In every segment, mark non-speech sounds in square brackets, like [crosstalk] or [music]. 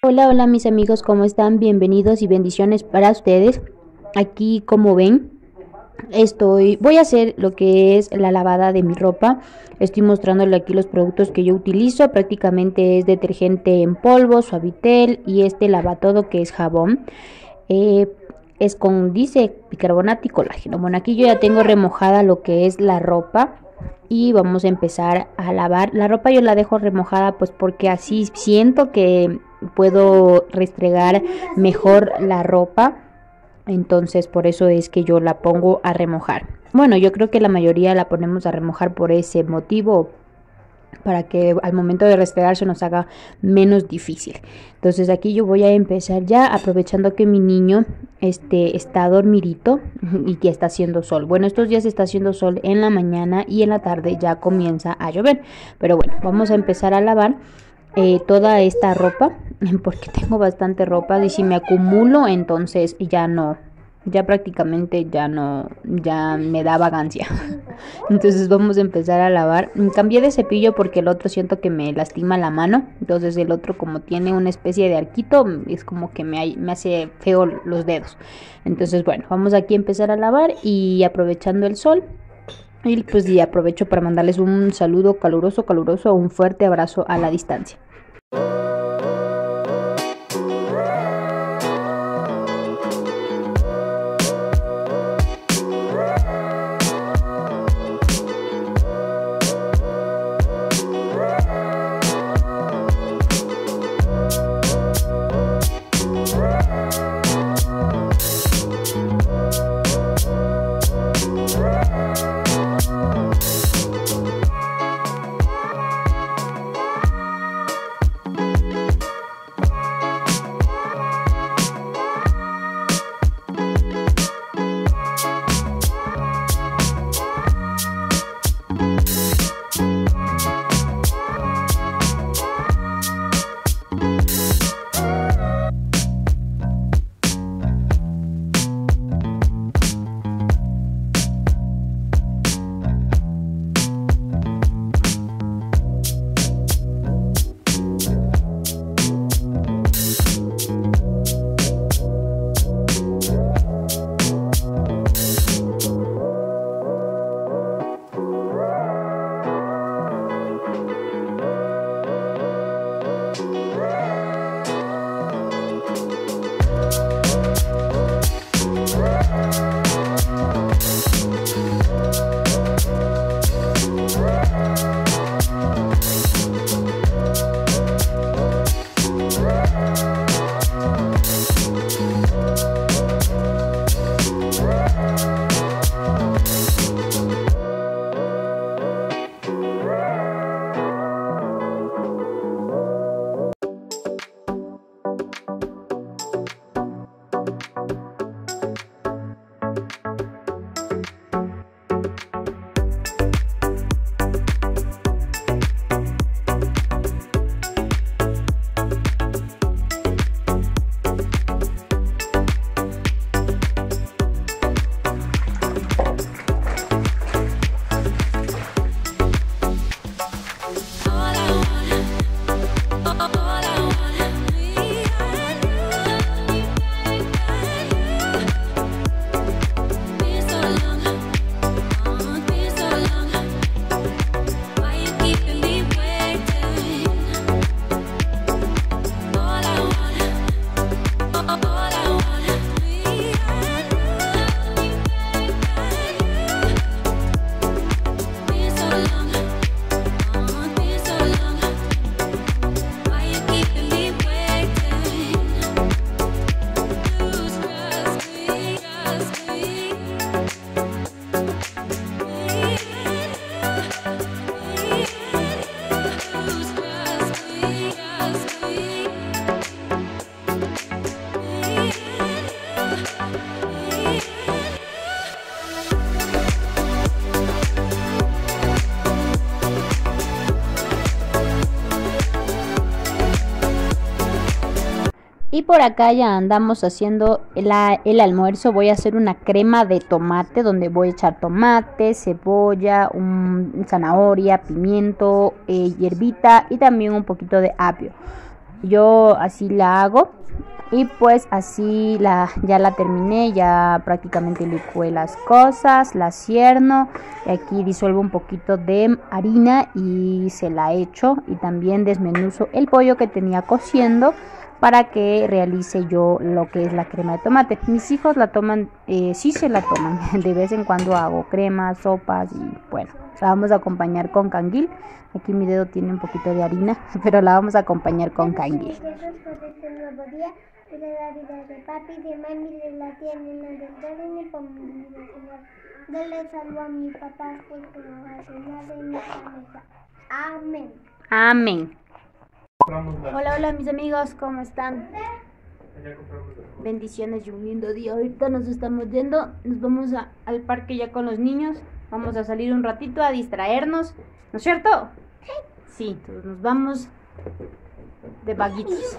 Hola, hola mis amigos, ¿cómo están? Bienvenidos y bendiciones para ustedes. Aquí, como ven, estoy, voy a hacer lo que es la lavada de mi ropa. Estoy mostrándole aquí los productos que yo utilizo. Prácticamente es detergente en polvo, suavitel y este lavatodo que es jabón. Eh, es con, dice, bicarbonato y colágeno. Bueno, aquí yo ya tengo remojada lo que es la ropa y vamos a empezar a lavar. La ropa yo la dejo remojada pues porque así siento que puedo restregar mejor la ropa. Entonces por eso es que yo la pongo a remojar. Bueno, yo creo que la mayoría la ponemos a remojar por ese motivo para que al momento de restregar se nos haga menos difícil. Entonces aquí yo voy a empezar ya aprovechando que mi niño este, está dormidito y que está haciendo sol. Bueno, estos días está haciendo sol en la mañana y en la tarde ya comienza a llover. Pero bueno, vamos a empezar a lavar eh, toda esta ropa [laughs] porque tengo bastante ropa y si me acumulo entonces ya no, ya prácticamente ya no, ya me da vagancia. [laughs] Entonces vamos a empezar a lavar. Cambié de cepillo porque el otro siento que me lastima la mano. Entonces el otro como tiene una especie de arquito, es como que me, me hace feo los dedos. Entonces bueno, vamos aquí a empezar a lavar y aprovechando el sol. Y pues aprovecho para mandarles un saludo caluroso, caluroso, un fuerte abrazo a la distancia. Y por acá ya andamos haciendo el almuerzo. Voy a hacer una crema de tomate donde voy a echar tomate, cebolla, zanahoria, pimiento, eh, hierbita y también un poquito de apio. Yo así la hago y pues así la, ya la terminé, ya prácticamente licué las cosas, la cierno. Y aquí disuelvo un poquito de harina y se la echo. Y también desmenuzo el pollo que tenía cociendo para que realice yo lo que es la crema de tomate. Mis hijos la toman, eh, sí se la toman. [laughs] De vez en cuando hago cremas, sopas y bueno, la vamos a acompañar con canguil. Aquí mi dedo tiene un poquito de harina, [laughs] pero la vamos a acompañar con canguil de la vida de papi, de mami, de la tía, Nina, del Darren y por mi vida, Señor. Dale salvo a mi papá, porque no va a cenar de mi cabeza. Amén. Amén. Hola, hola mis amigos, ¿cómo están? Bendiciones y un lindo día. Ahorita nos estamos yendo, nos vamos a, al parque ya con los niños. Vamos a salir un ratito a distraernos, ¿no es cierto? Sí, entonces nos vamos de vaguitos.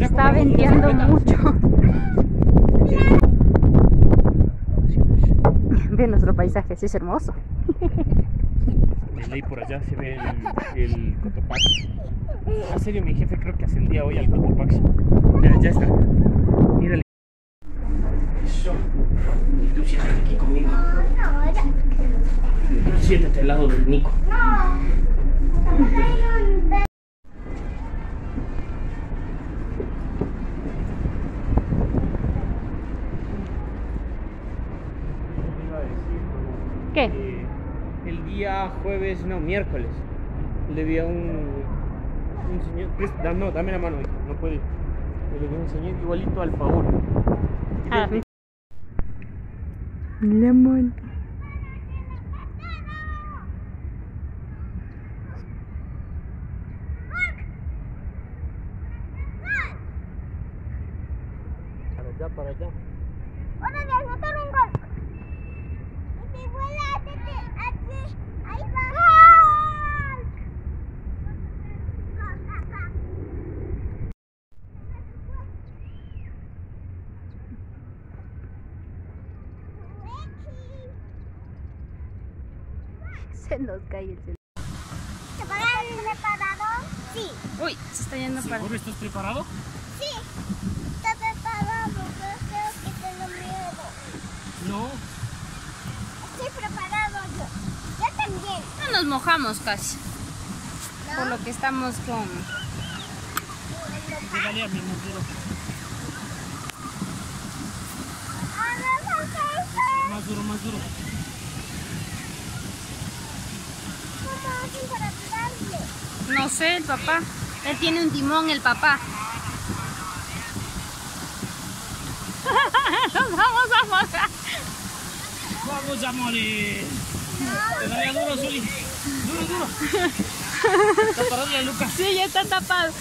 Está vendiendo mucho. Ve nuestro paisaje, sí es hermoso. [laughs] Ahí por allá se ve el, el Cotopaxi. En serio, mi jefe creo que ascendía hoy al Cotopaxi. Ya, ya está. Mírale. Eso. Y tú siéntate aquí conmigo. Siéntate al lado del Nico. ¿Qué? Día jueves, no, miércoles, le vi a un, un señor. Da- no, dame la mano, hijo, no puede. Le vi a un señor igualito al Paul. Ah. Lemon. Para allá, para allá. ¡Hora de anotar un gol! ¡Mi abuela, vete aquí! ¡Ahí va! ¡Gol! Se [laughs] nos cae el celular. ¿Te pagan el preparador? Sí, Uy, se está yendo para. ¿Seguro estás preparado? sí. Está preparado, pero creo que tengo miedo. No. Estoy preparado yo. Yo también. No nos mojamos casi. ¿No? Por lo que estamos con. Dale a mi. Ah, no. Más duro, más duro. ¿Cómo hacen para tirarle? No sé, el papá. Él tiene un timón, el papá. [laughs] Nos vamos a mojar. Vamos a morir. Dale a duro, Zuli. Duro, duro. Está parado ya, Lucas. Sí, ya está tapado.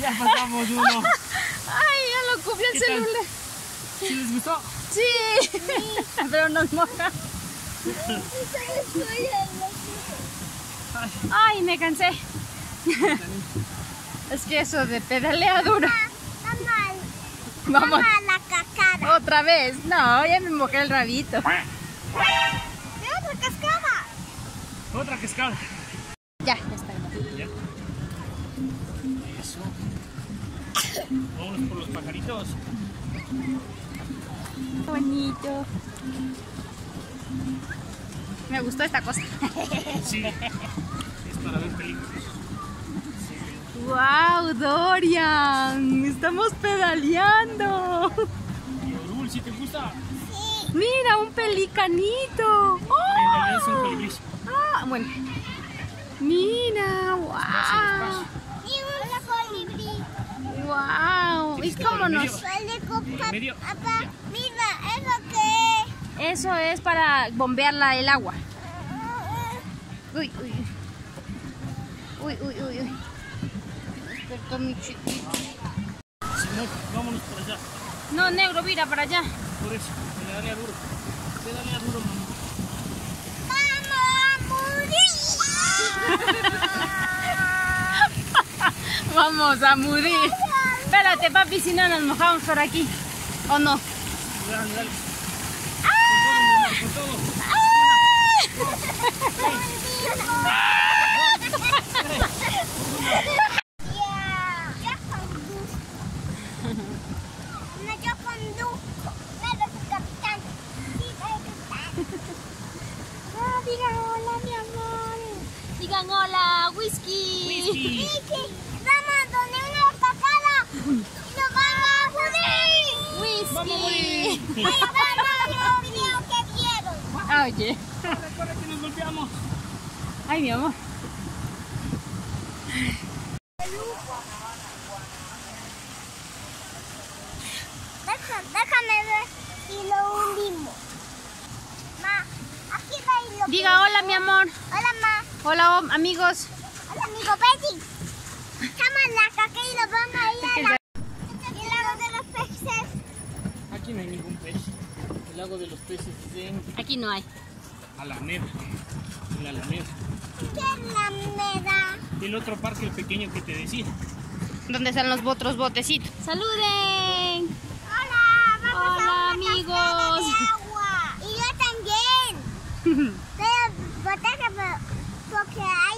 Ya pasamos uno. Cubrió el ¿Qué tal? celular. ¿Sí les gustó? Sí, [laughs] pero nos moja. Ay, me cansé. [laughs] Es que eso de pedalea dura. Vamos, Vamos a la cascada. otra vez. No, ya me mojé el rabito. ¡De otra cascada! Otra cascada. Bonito. Me gustó esta cosa. Sí. Es para ver películas. ¡Wow, Dorian! Estamos pedaleando. Si te gusta. Mira, un pelicanito. ¡Oh! Ah, bueno. Mira, wow. Y un colibrí. Wow. Medio? Papá, mira, ¿eso qué es? Eso es para bombear la- el agua. Uy, uy. Uy, uy, uy, uy. Despertó mi chiquito. Simón, vámonos por allá. No, negro, mira para allá. Por eso. Dale a duro. Dale a duro, mamá. ¡Vamos a morir! [laughs] vamos a morir. Espérate, papi, si no nos mojamos por aquí. ¿O no? Dale, dale. Con todo, con todo. [laughs] Yo conduzco. No, yo conduzco. Pero soy capitán. Sí, soy capitán. Ah, digan hola, mi amor. Digan hola, whisky. Whisky. Vicky, vamos donde una estacada y nos vamos a a [laughs] miedo. Ah, Oye. Corre, corre, que nos golpeamos. Ay, mi amor. Déjame ver si lo hundimos. Ma, aquí va y lo Diga hola, mi amor. Hola, ma. Hola, amigos. Hola, amigo Betty. Echamos la caca y nos vamos a ir a la... Aquí no hay ningún pez. El lago de los peces es. Aquí no hay. Alameda. La Alameda. ¿Qué Alameda? El otro parque, el pequeño que te decía. ¿Dónde están los otros botecitos? ¡Saluden! ¡Hola! Vamos ¡Hola, a amigos! De agua. Y yo también. [laughs] Pero botaca porque hay